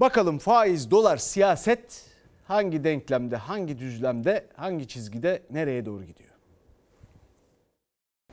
Bakalım faiz, dolar, siyaset hangi denklemde, hangi düzlemde, hangi çizgide nereye doğru gidiyor?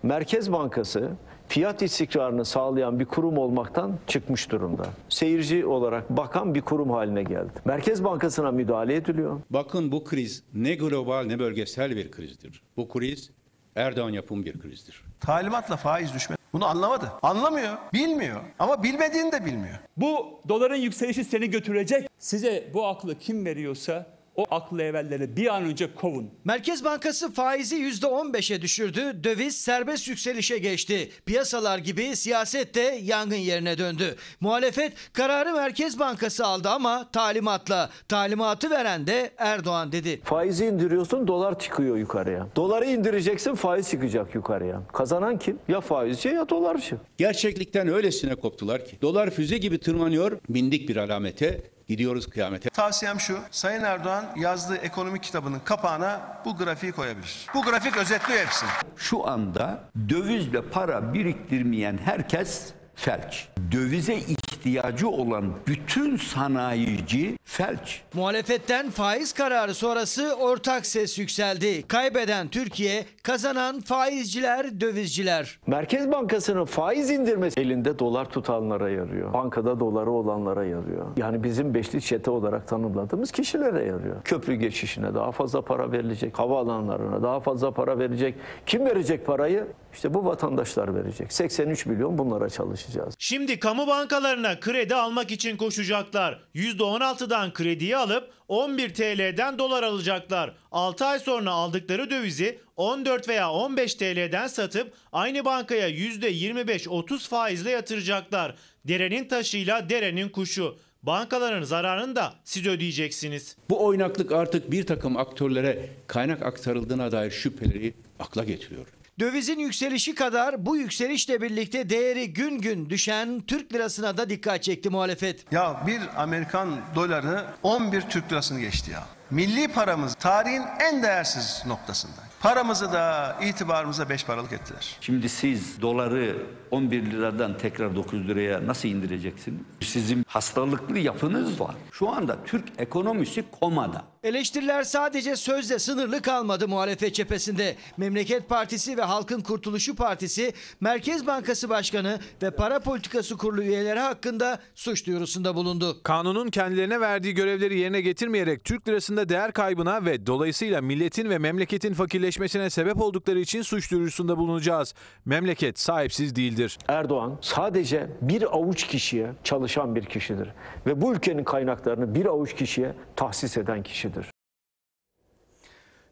Merkez Bankası fiyat istikrarını sağlayan bir kurum olmaktan çıkmış durumda. Seyirci olarak bakan bir kurum haline geldi. Merkez Bankası'na müdahale ediliyor. Bakın bu kriz ne global ne bölgesel bir krizdir. Bu kriz Erdoğan yapım bir krizdir. Talimatla faiz düşme. Bunu anlamadı. Anlamıyor, bilmiyor. Ama bilmediğini de bilmiyor. Bu doların yükselişi seni götürecek. Size bu aklı kim veriyorsa o aklı evvelleri bir an önce kovun. Merkez Bankası faizi %15'e düşürdü. Döviz serbest yükselişe geçti. Piyasalar gibi siyaset de yangın yerine döndü. Muhalefet kararı Merkez Bankası aldı ama talimatla. Talimatı veren de Erdoğan dedi. Faizi indiriyorsun dolar çıkıyor yukarıya. Doları indireceksin faiz çıkacak yukarıya. Kazanan kim? Ya faizci ya dolarcı. Gerçeklikten öylesine koptular ki dolar füze gibi tırmanıyor bindik bir alamete gidiyoruz kıyamete. Tavsiyem şu, Sayın Erdoğan yazdığı ekonomi kitabının kapağına bu grafiği koyabilir. Bu grafik özetliyor hepsini. Şu anda dövizle para biriktirmeyen herkes felç. Dövize ihtiyacı olan bütün sanayici felç. Muhalefetten faiz kararı sonrası ortak ses yükseldi. Kaybeden Türkiye, kazanan faizciler, dövizciler. Merkez Bankası'nın faiz indirmesi elinde dolar tutanlara yarıyor. Bankada doları olanlara yarıyor. Yani bizim beşli çete olarak tanımladığımız kişilere yarıyor. Köprü geçişine daha fazla para verilecek. Havaalanlarına daha fazla para verecek. Kim verecek parayı? İşte bu vatandaşlar verecek. 83 milyon bunlara çalışacağız. Şimdi kamu bankalarına kredi almak için koşacaklar. %16'dan krediyi alıp 11 TL'den dolar alacaklar. 6 ay sonra aldıkları dövizi 14 veya 15 TL'den satıp aynı bankaya %25-30 faizle yatıracaklar. Derenin taşıyla derenin kuşu. Bankaların zararını da siz ödeyeceksiniz. Bu oynaklık artık bir takım aktörlere kaynak aktarıldığına dair şüpheleri akla getiriyor. Dövizin yükselişi kadar bu yükselişle birlikte değeri gün gün düşen Türk lirasına da dikkat çekti muhalefet. Ya bir Amerikan doları 11 Türk lirasını geçti ya. Milli paramız tarihin en değersiz noktasında. Paramızı da itibarımıza beş paralık ettiler. Şimdi siz doları 11 liradan tekrar 9 liraya nasıl indireceksiniz? Sizin hastalıklı yapınız var. Şu anda Türk ekonomisi komada. Eleştiriler sadece sözle sınırlı kalmadı muhalefet cephesinde. Memleket Partisi ve Halkın Kurtuluşu Partisi, Merkez Bankası Başkanı ve Para Politikası Kurulu üyeleri hakkında suç duyurusunda bulundu. Kanunun kendilerine verdiği görevleri yerine getirmeyerek Türk lirasında değer kaybına ve dolayısıyla milletin ve memleketin fakirleşmesine sebep oldukları için suç duyurusunda bulunacağız. Memleket sahipsiz değildir. Erdoğan sadece bir avuç kişiye çalışan bir kişidir. Ve bu ülkenin kaynaklarını bir avuç kişiye tahsis eden kişidir.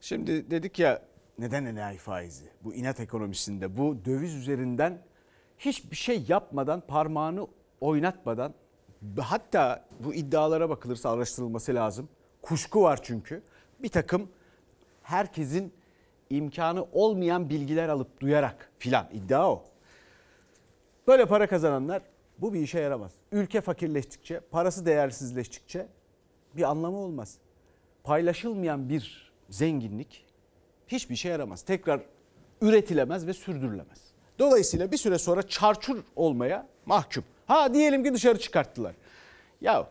Şimdi dedik ya neden enayi faizi? Bu inat ekonomisinde bu döviz üzerinden hiçbir şey yapmadan parmağını oynatmadan hatta bu iddialara bakılırsa araştırılması lazım. Kuşku var çünkü. Bir takım herkesin imkanı olmayan bilgiler alıp duyarak filan iddia o. Böyle para kazananlar bu bir işe yaramaz. Ülke fakirleştikçe, parası değersizleştikçe bir anlamı olmaz. Paylaşılmayan bir zenginlik hiçbir işe yaramaz. Tekrar üretilemez ve sürdürülemez. Dolayısıyla bir süre sonra çarçur olmaya mahkum. Ha diyelim ki dışarı çıkarttılar. Ya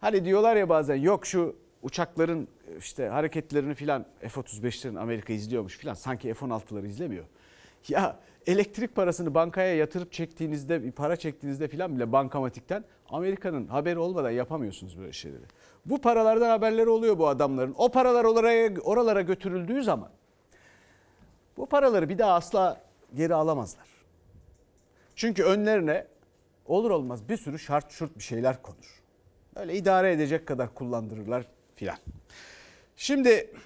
hani diyorlar ya bazen yok şu uçakların işte hareketlerini filan F-35'lerin Amerika izliyormuş filan sanki F-16'ları izlemiyor. Ya elektrik parasını bankaya yatırıp çektiğinizde para çektiğinizde filan bile bankamatikten Amerika'nın haberi olmadan yapamıyorsunuz böyle şeyleri. Bu paralardan haberleri oluyor bu adamların. O paralar oraya, oralara götürüldüğü zaman bu paraları bir daha asla geri alamazlar. Çünkü önlerine olur olmaz bir sürü şart şurt bir şeyler konur. Öyle idare edecek kadar kullandırırlar filan. Şimdi